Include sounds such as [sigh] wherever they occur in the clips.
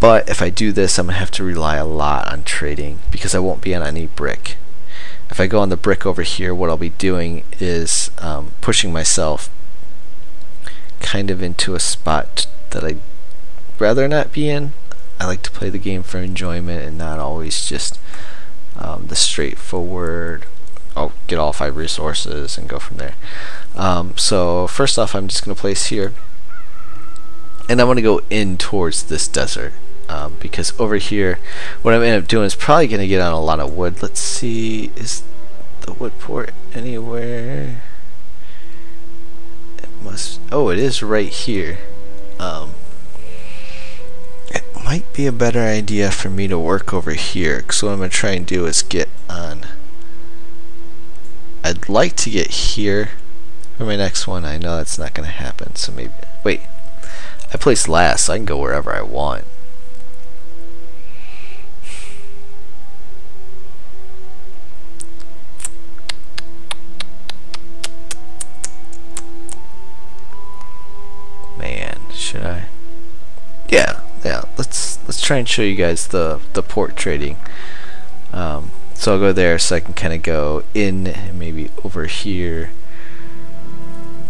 but if I do this I'm gonna have to rely a lot on trading because I won't be on any brick. If I go on the brick over here what I'll be doing is um, pushing myself kind of into a spot that I'd rather not be in. I like to play the game for enjoyment and not always just um, the straightforward I'll get all five resources and go from there. Um, so first off I'm just going to place here and I want to go in towards this desert um, because over here what I'm end up doing is probably to get on a lot of wood. Let's see is the wood port anywhere? It must oh it is right here. Um, it might be a better idea for me to work over here because what I'm to try and do is get on I'd like to get here for my next one. I know that's not to happen so maybe wait I place last, so I can go wherever I want. Man, should I? Yeah, yeah. Let's let's try and show you guys the the port trading. Um, so I'll go there so I can kind of go in and maybe over here.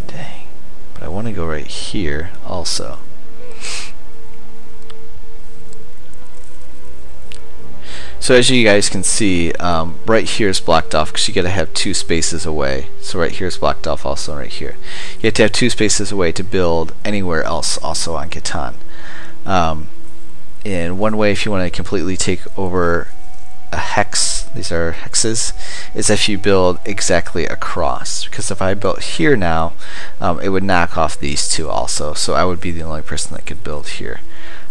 Dang, but I want to go right here also. So as you guys can see, um, right here is blocked off because you got to have two spaces away. So right here is blocked off also right here. You have to have two spaces away to build anywhere else also on Catan. Um, and one way if you want to completely take over a hex, these are hexes, is if you build exactly across. Because if I built here now, um, it would knock off these two also. So I would be the only person that could build here.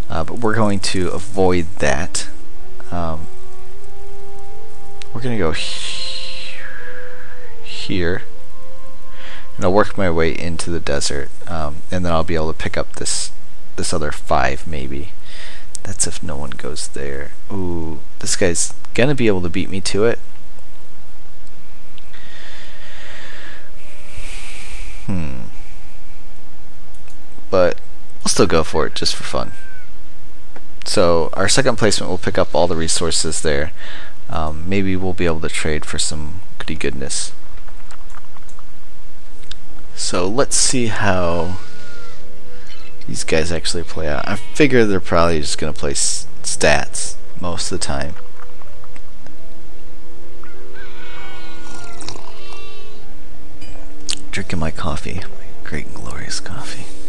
Uh, but we're going to avoid that. Um, we're gonna go he here. And I'll work my way into the desert um, and then I'll be able to pick up this this other five maybe. That's if no one goes there. Ooh this guy's gonna be able to beat me to it. Hmm. But I'll still go for it just for fun. So our second placement will pick up all the resources there um, maybe we'll be able to trade for some goody goodness. So let's see how these guys actually play out. I figure they're probably just going to play stats most of the time. Drinking my coffee, great and glorious coffee.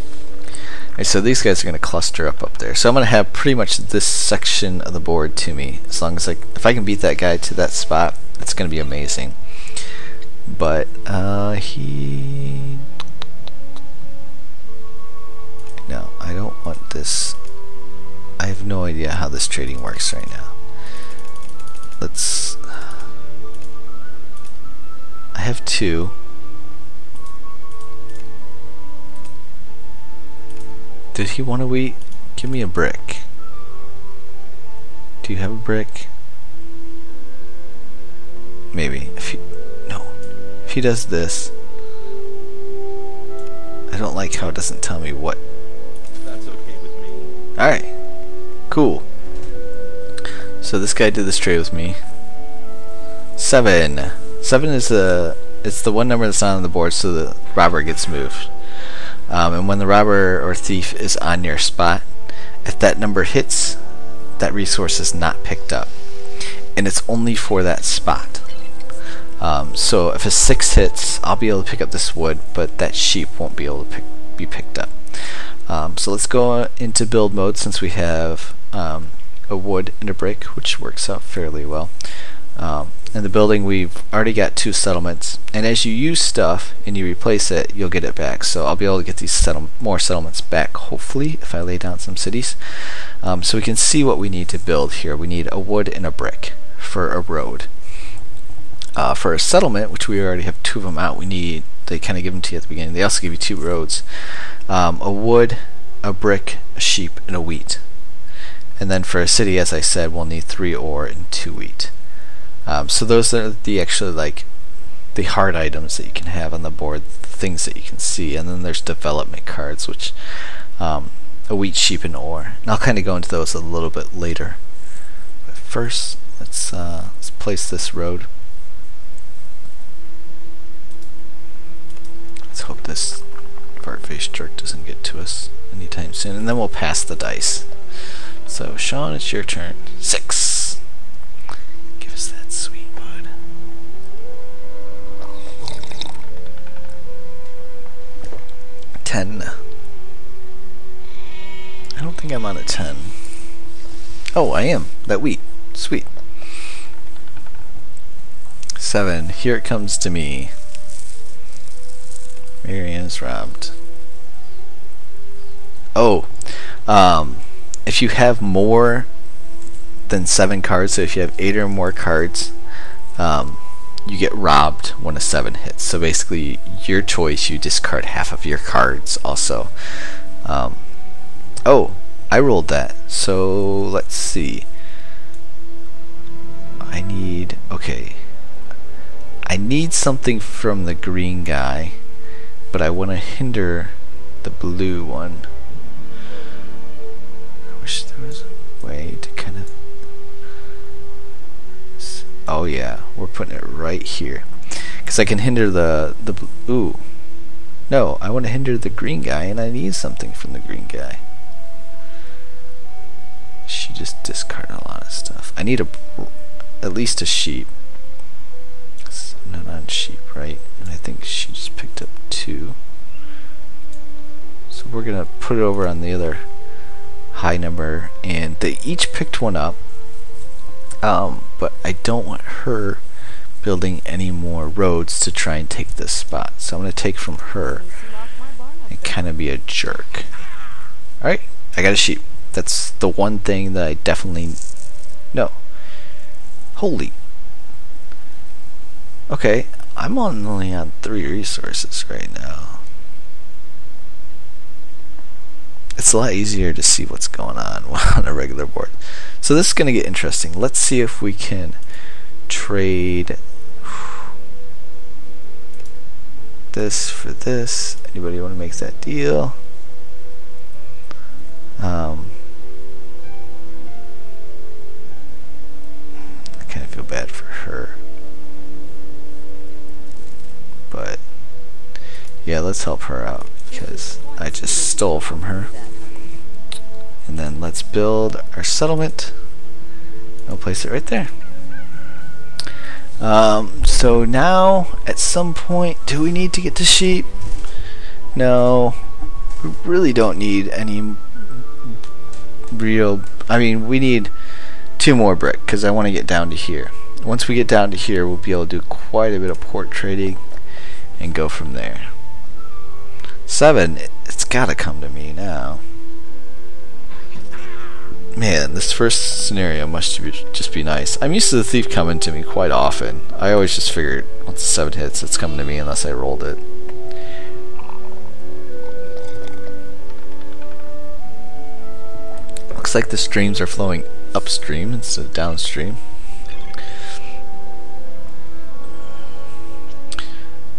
So these guys are going to cluster up up there. So I'm going to have pretty much this section of the board to me. As long as I, if I can beat that guy to that spot, it's going to be amazing. But uh, he, no, I don't want this. I have no idea how this trading works right now. Let's. I have two. Did he want to eat? Give me a brick. Do you have a brick? Maybe. If he, no. If he does this, I don't like how it doesn't tell me what. That's okay with me. Alright. Cool. So this guy did this trade with me. Seven. Seven is the it's the one number that's not on the board so the robber gets moved. Um, and when the robber or thief is on your spot, if that number hits, that resource is not picked up. And it's only for that spot. Um, so if a 6 hits, I'll be able to pick up this wood, but that sheep won't be able to pick, be picked up. Um, so let's go into build mode since we have um, a wood and a brick, which works out fairly well. In the building we've already got two settlements. And as you use stuff and you replace it you'll get it back. So I'll be able to get these settle more settlements back hopefully if I lay down some cities. Um, so we can see what we need to build here. We need a wood and a brick for a road. Uh, for a settlement which we already have two of them out we need they kind of give them to you at the beginning. They also give you two roads. Um, a wood a brick a sheep and a wheat. And then for a city as I said we'll need three ore and two wheat um, so those are the actually like the hard items that you can have on the board, things that you can see, and then there's development cards, which um, a wheat, sheep, and ore. And I'll kind of go into those a little bit later. But first, let's uh, let's place this road. Let's hope this fart-faced jerk doesn't get to us anytime soon, and then we'll pass the dice. So, Sean, it's your turn. Six. That sweet bud. Ten. I don't think I'm on a ten. Oh, I am. That wheat. Sweet. Seven. Here it comes to me. Marianne is robbed. Oh, um, if you have more than seven cards, so if you have eight or more cards, um, you get robbed when a seven hits. So basically, your choice, you discard half of your cards also. Um, oh, I rolled that. So let's see. I need, okay. I need something from the green guy, but I want to hinder the blue one. Oh yeah, we're putting it right here. Because I can hinder the, the, ooh. No, I want to hinder the green guy and I need something from the green guy. She just discarded a lot of stuff. I need a, at least a sheep. I'm not on sheep, right? And I think she just picked up two. So we're going to put it over on the other high number and they each picked one up um, but I don't want her building any more roads to try and take this spot. So I'm going to take from her and kind of be a jerk. Alright, I got a sheep. That's the one thing that I definitely... No. Holy... Okay, I'm only on three resources right now. It's a lot easier to see what's going on [laughs] on a regular board. So this is going to get interesting. Let's see if we can trade this for this. Anybody want to make that deal? Um, I kind of feel bad for her. But yeah, let's help her out because I just stole from her. And then let's build our settlement. I'll place it right there. Um, so now, at some point, do we need to get to sheep? No, we really don't need any real. I mean, we need two more brick because I want to get down to here. Once we get down to here, we'll be able to do quite a bit of port trading and go from there. Seven, it's got to come to me now. Man, this first scenario must be, just be nice. I'm used to the thief coming to me quite often. I always just figured, once the 7 hits, it's coming to me unless I rolled it. Looks like the streams are flowing upstream instead of downstream.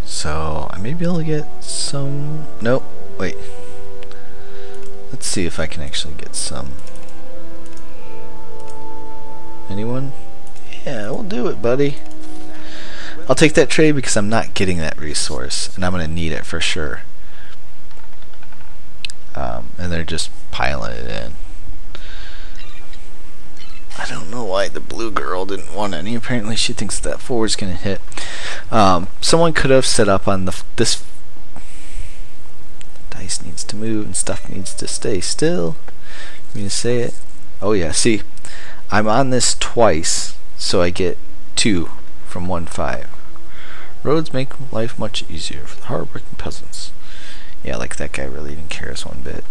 So, I may be able to get some... Nope, wait. Let's see if I can actually get some... Anyone? Yeah, we'll do it, buddy. I'll take that trade because I'm not getting that resource, and I'm going to need it for sure. Um, and they're just piling it in. I don't know why the blue girl didn't want any. Apparently she thinks that forward's going to hit. Um, someone could have set up on the this needs to move and stuff needs to stay still. You mean to say it? Oh yeah, see, I'm on this twice, so I get two from one five. Roads make life much easier for the hardworking peasants. Yeah, like that guy really didn't care one bit.